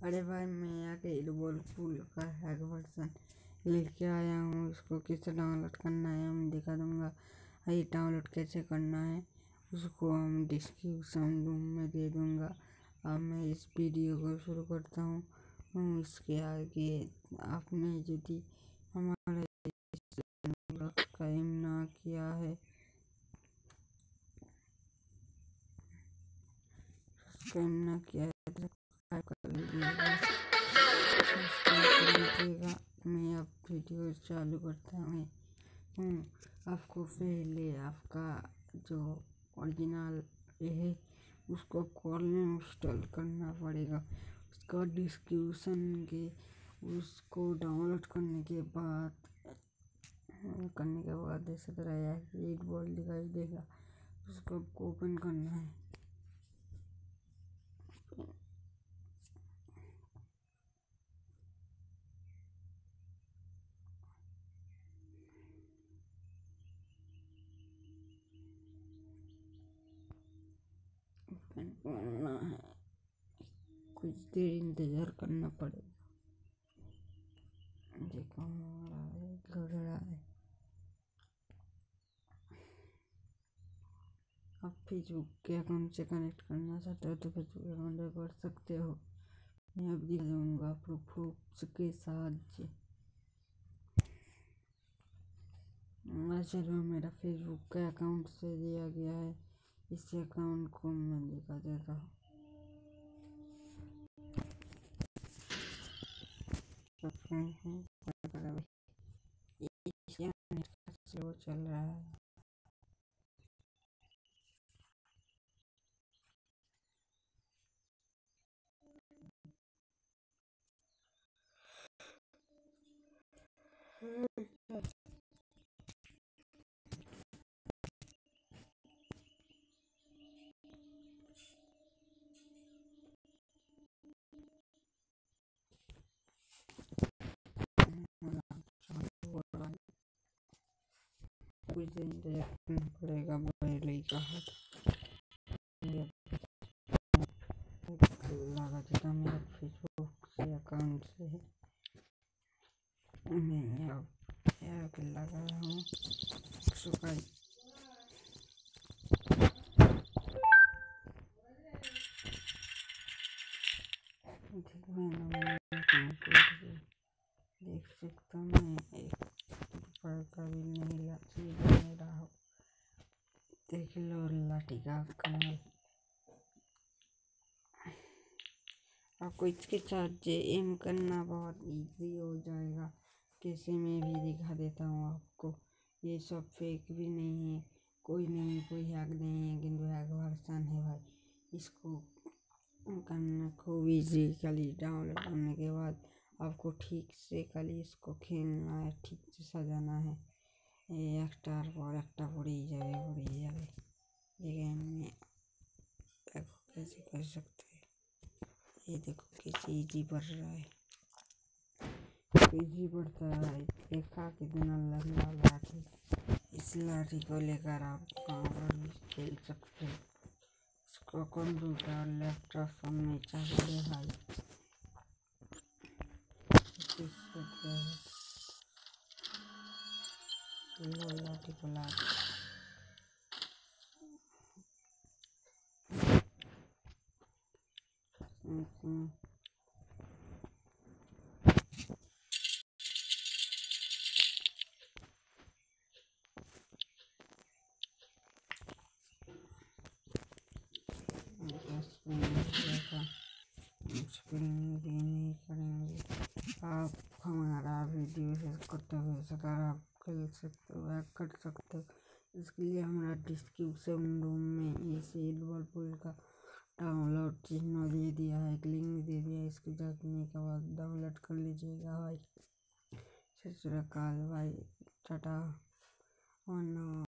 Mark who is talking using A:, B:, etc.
A: अरे भाई, मैं यहाँ के इडबॉल पुल का हैक वर्जन लेके आया हूँ। इसको कैसे डाउनलोड करना है हम दिखा दूँगा। ये डाउनलोड कैसे करना है, उसको हम डिस्क्रिप्शन रूम में दे दूँगा। अब मैं इस वीडियो को शुरू करता हूँ। इसके आगे आपने यदि हमारे सब्सक्राइब ना किया है सब्सक्राइब ना किया है लीजिएगा मैं अब वीडियो चालू करता हूँ आपको पहले आपका जो ओरिजिनल है, उसको कॉल में इंस्टॉल करना पड़ेगा। उसका डिस्क्रिप्शन के, उसको डाउनलोड करने के बाद, करने के बाद ऐसा तरह एक बॉल दिखाई देगा, उसको ओपन करना है। करना है। कुछ देर इंतज़ार करना पड़ेगा। देखो रहा है लड़ रहा है। आप फेसबुक के अकाउंट से कनेक्ट करना चाहते हो तो फेसबुक अकाउंट कर सकते हो। मैं अब दिखा दूँगा प्रूफ के साथ। चलो, मेरा फेसबुक का अकाउंट से दिया गया है। इस अकाउंट को मैं दिखा देता हूँ चल रहा है। कुछ दिन इंतज़ार पड़ेगा का लगा फेसबुक से अकाउंट से मैं अब लगा रहा हूँ। सुखाई देख सकता हूँ एक पर कभी नहीं लाठी नहीं रहा देख लो लाठी का कमाल। आपको इसके साथ एम करना बहुत इजी हो जाएगा। कैसे मैं भी दिखा देता हूँ आपको। ये सब फेक भी नहीं है। कोई नहीं, कोई हैक नहीं है। किंतु हैक वर्सन है भाई। इसको करना खूब इजी खाली डाउनलोड करने के बाद आपको ठीक से खाली इसको खेलना है, ठीक से सजाना है। একটার পর একটা পড়েই যাবে পড়েই যাবে देखो कैसे कर सकते हैं ये देखो कैसे इजी बढ़ रहा है इजी बढ़ता है देखा कितना लंबा लाठी इस लाठी को लेकर आप कहाँ पर भी खेल सकते हैं इसको कंप्यूटर लैपटॉप सब में चाहिए भाई एक्सप्लेन भी नहीं करेंगे आप हमारा वीडियो करते हुए आप खेल सकते हो हैक कर सकते हो। इसके लिए हमारा डिस्क्रिप्शन रूम में इस पुल का डाउनलोड चिन्ह दे दिया है, एक लिंक दे दिया है। इसको जाने के बाद डाउनलोड कर लीजिएगा भाई। सत श्रीकाल भाई, टाटा। वन